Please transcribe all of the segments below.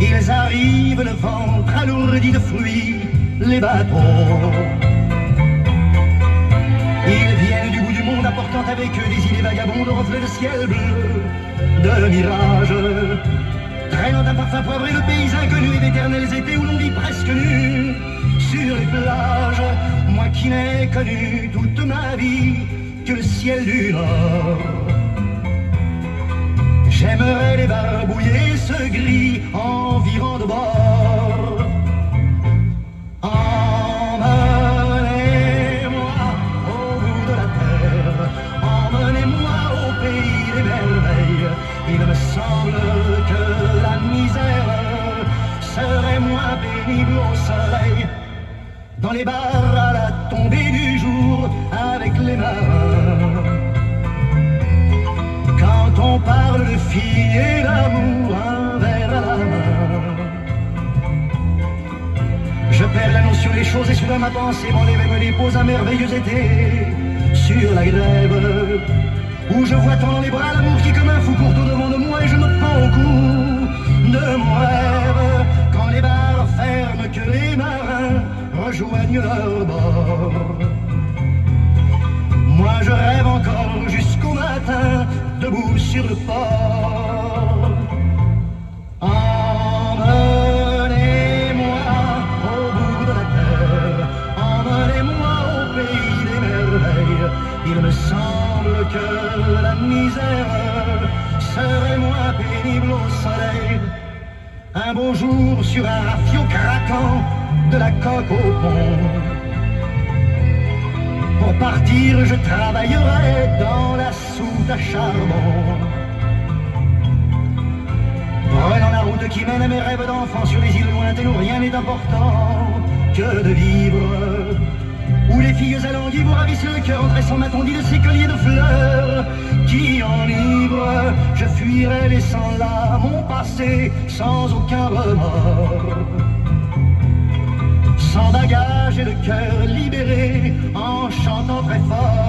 Ils arrivent le ventre alourdi de fruits, les bateaux. Ils viennent du bout du monde apportant avec eux des idées vagabondes au reflet de ciel bleu, de mirage. Traînant un parfum poivré de pays inconnus et d'éternels étés où l'on vit presque nu sur les plages. Moi qui n'ai connu toute ma vie que le ciel du nord. J'aimerais les barbouiller ce gris environ de bord. Emmenez-moi au bout de la terre, emmenez-moi au pays des merveilles. Il me semble que la misère serait moins pénible au soleil. Dans les bars à la tombée du filles et d'amour, un verre à la main. Je perds la notion des choses et soudain ma pensée m'enlève et me dépose un merveilleux été sur la grève. Où je vois tant les bras l'amour qui comme un fou court devant de moi et je me pends au cou de mon rêve. Quand les bars ferment que les marins rejoignent leur bord. Moi je rêve encore jusqu'au matin, debout sur le port. Emmenez-moi au bout de la terre, emmenez-moi au pays des merveilles. Il me semble que la misère serait moins pénible au soleil. Un beau jour sur un rafio craquant de la coque au pont. Je travaillerai dans la soute à charbon. Prenant la route qui mène à mes rêves d'enfant sur les îles lointaines où rien n'est important que de vivre. Où les filles alanguies vous ravissent le cœur en tressant ma tondie de ces colliers de fleurs qui enivrent. Je fuirai laissant là mon passé sans aucun remords sans bagage et le cœur libéré, en chantant très fort.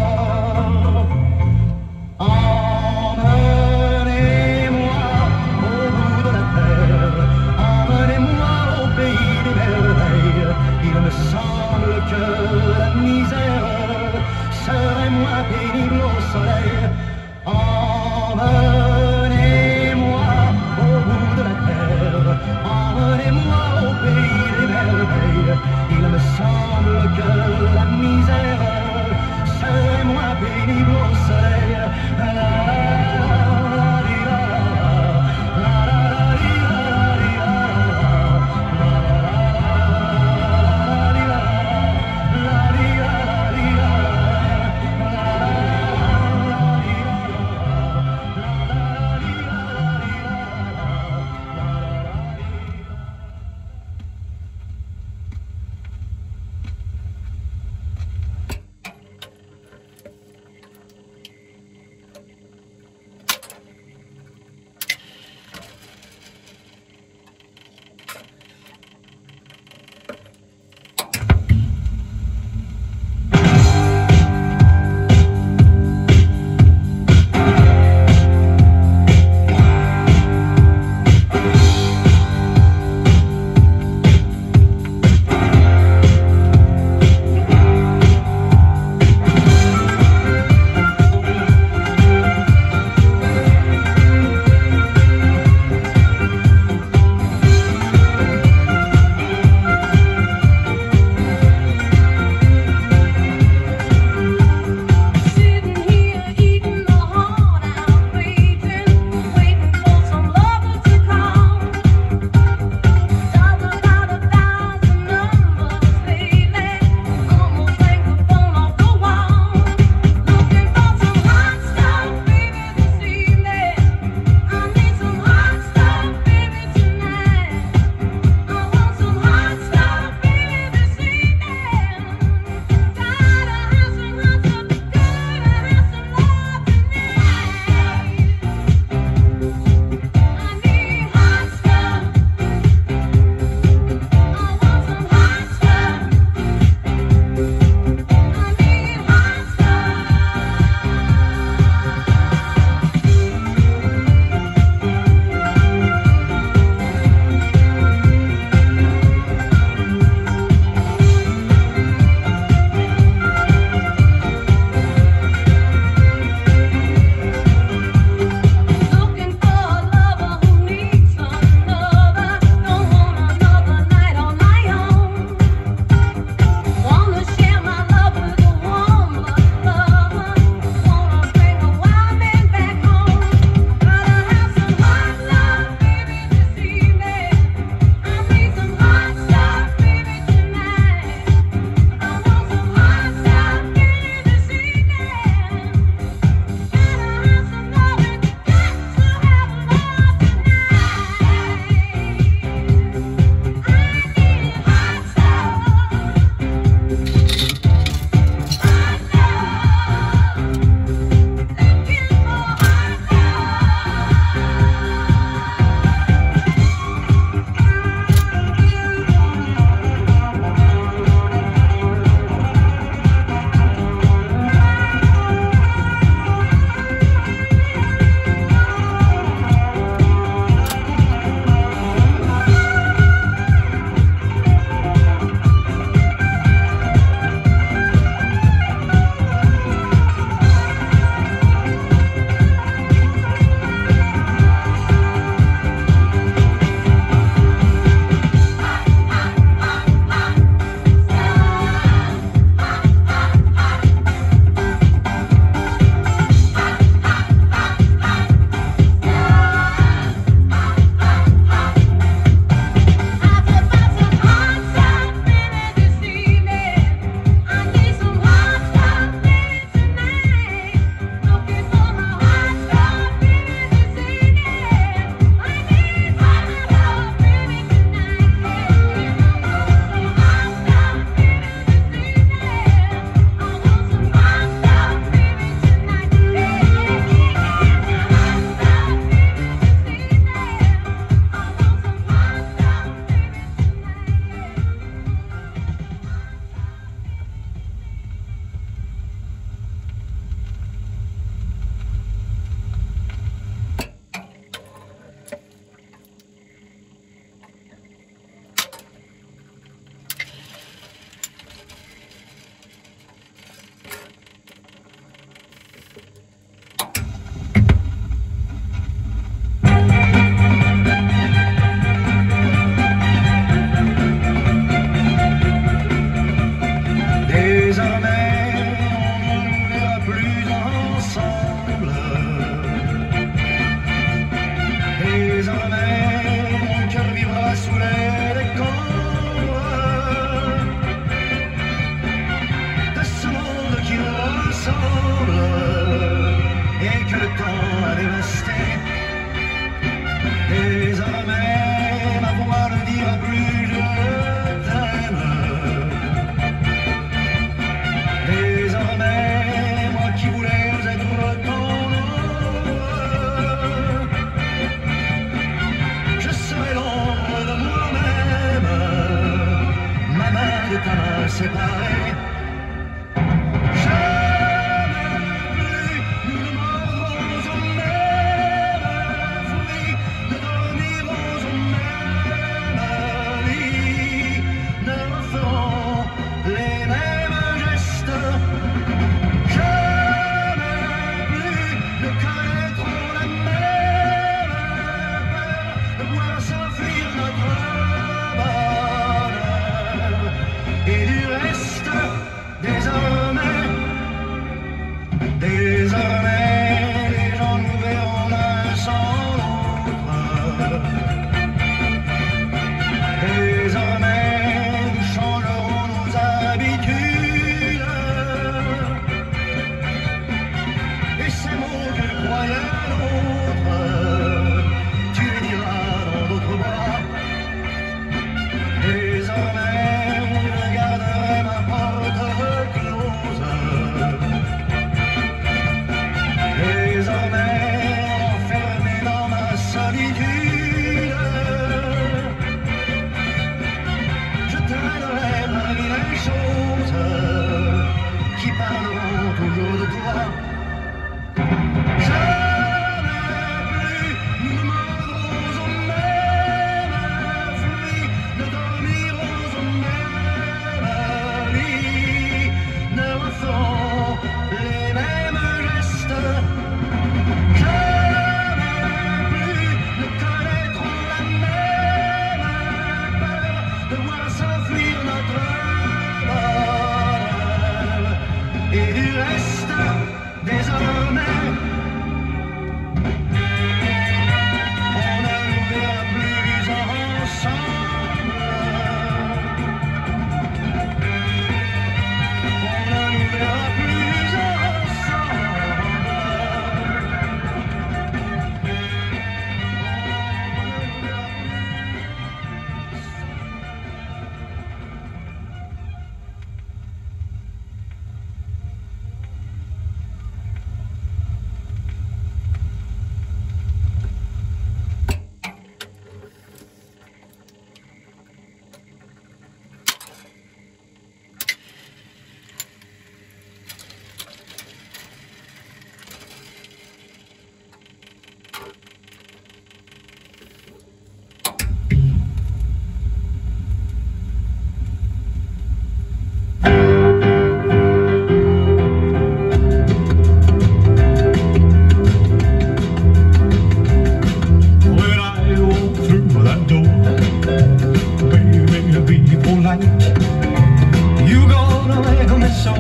So,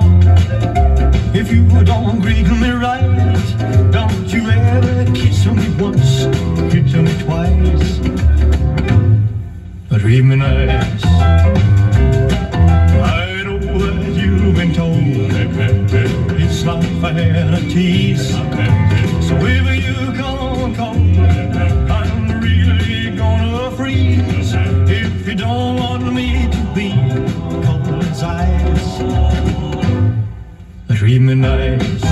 If you don't agree me right. Don't you ever kiss on me once Kiss on me twice. But read me nice I know what you've been told. It's not fair to tease. dreaming nights